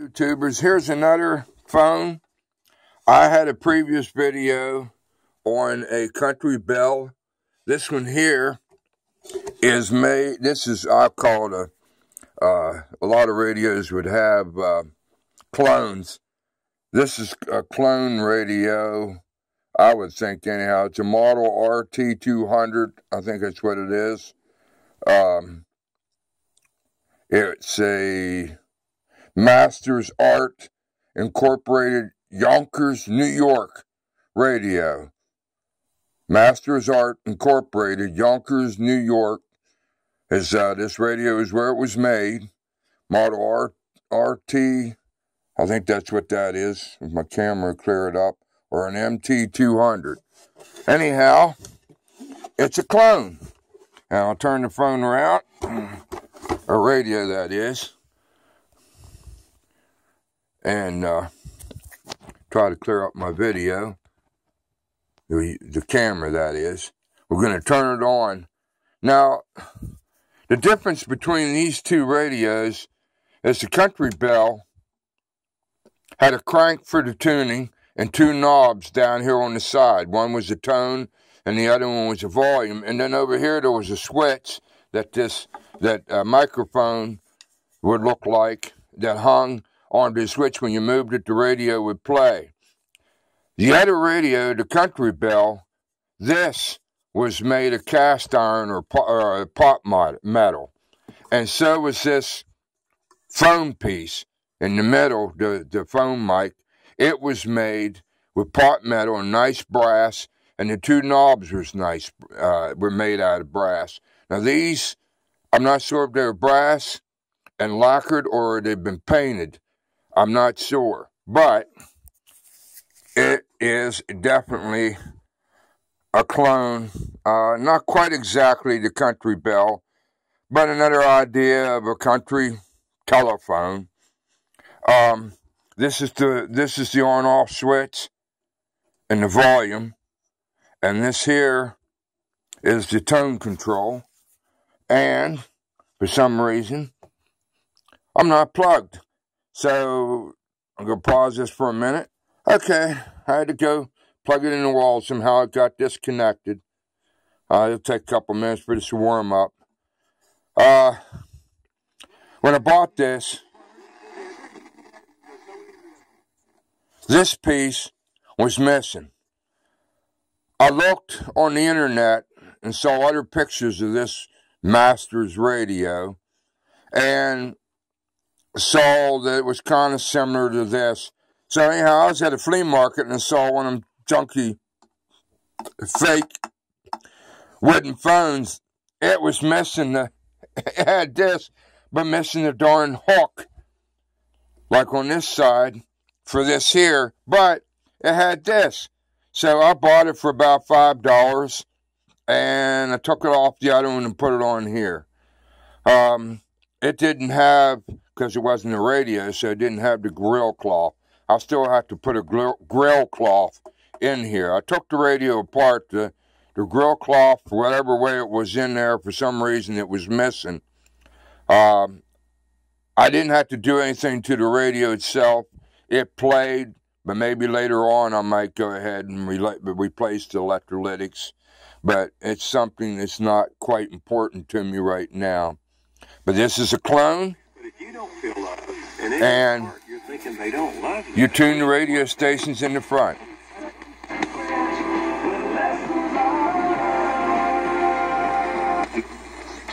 YouTubers, here's another phone. I had a previous video on a Country Bell. This one here is made, this is, I call it a, uh, a lot of radios would have uh, clones. This is a clone radio, I would think anyhow. It's a model RT200, I think that's what it is. Um, it's a Masters Art Incorporated Yonkers, New York radio. Masters Art Incorporated, Yonkers, New York. Is uh, this radio is where it was made. Model R, RT, I think that's what that is. If my camera clear it up, or an MT200. Anyhow, it's a clone. And I'll turn the phone around, a radio that is and uh, try to clear up my video, the, the camera that is. We're going to turn it on. Now, the difference between these two radios is the Country Bell had a crank for the tuning and two knobs down here on the side. One was the tone and the other one was the volume. And then over here there was a switch that this that uh, microphone would look like that hung on the switch when you moved it, the radio would play. The other radio, the Country Bell, this was made of cast iron or, or pot metal. And so was this phone piece in the middle, the, the phone mic. It was made with pot metal and nice brass, and the two knobs was nice, uh, were made out of brass. Now these, I'm not sure if they're brass and lacquered or they've been painted, I'm not sure, but it is definitely a clone. Uh, not quite exactly the country bell, but another idea of a country telephone. Um, this is the this is the on-off switch and the volume, and this here is the tone control. And for some reason, I'm not plugged. So I'm going to pause this for a minute. Okay, I had to go plug it in the wall. Somehow it got disconnected. Uh, it'll take a couple minutes for this to warm up. Uh, when I bought this, this piece was missing. I looked on the internet and saw other pictures of this Masters radio, and saw that it was kind of similar to this. So anyhow, I was at a flea market and saw one of them junky, fake wooden phones. It was missing the, it had this, but missing the darn hook. Like on this side for this here, but it had this. So I bought it for about $5 and I took it off the other one and put it on here. Um, it didn't have because it wasn't a radio, so it didn't have the grill cloth. I still have to put a grill, grill cloth in here. I took the radio apart. The, the grill cloth, whatever way it was in there, for some reason it was missing. Um, I didn't have to do anything to the radio itself. It played, but maybe later on I might go ahead and re- replace the electrolytics. But it's something that's not quite important to me right now. But this is a clone and you tune the radio stations in the front.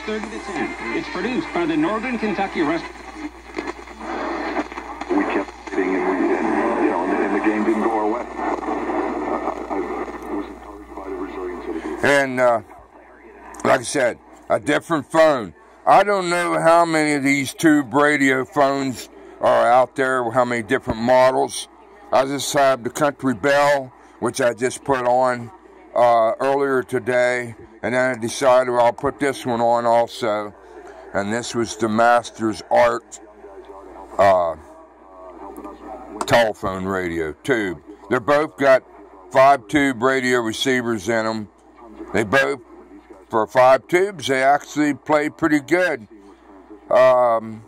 Thirty to ten. It's produced by the Northern Kentucky Rest. We kept hitting, and we, and, you know, and, and the game didn't go our way. I, I was encouraged by the resilience of the group. And uh, like I said, a different phone. I don't know how many of these tube radio phones are out there, how many different models. I just have the Country Bell, which I just put on uh, earlier today, and then I decided I'll put this one on also. And this was the Masters Art uh, telephone radio tube. They're both got five tube radio receivers in them. They both for five tubes, they actually play pretty good. Um,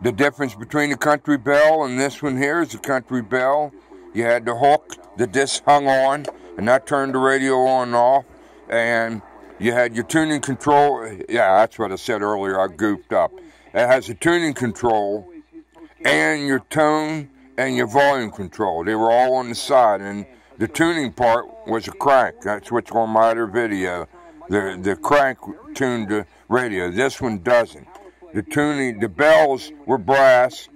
the difference between the Country Bell and this one here is the Country Bell. You had the hook, the disc hung on, and that turned the radio on and off. And you had your tuning control. Yeah, that's what I said earlier. I goofed up. It has a tuning control and your tone and your volume control. They were all on the side, and the tuning part was a crank. That's what's on my other video. The the crank tuned radio. This one doesn't. The tuning, the bells were brass,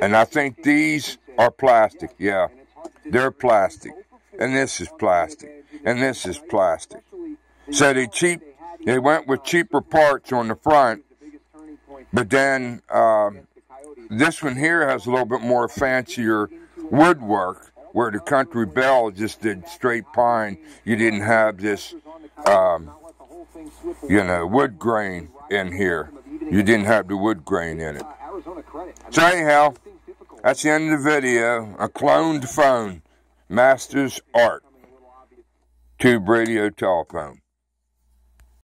and I think these are plastic. Yeah, they're plastic, and this is plastic, and this is plastic. So they cheap. They went with cheaper parts on the front, but then um, this one here has a little bit more fancier woodwork, where the Country Bell just did straight pine. You didn't have this, um, you know, wood grain in here. You didn't have the wood grain in it. So anyhow, that's the end of the video. A cloned phone, Masters Art, tube radio telephone.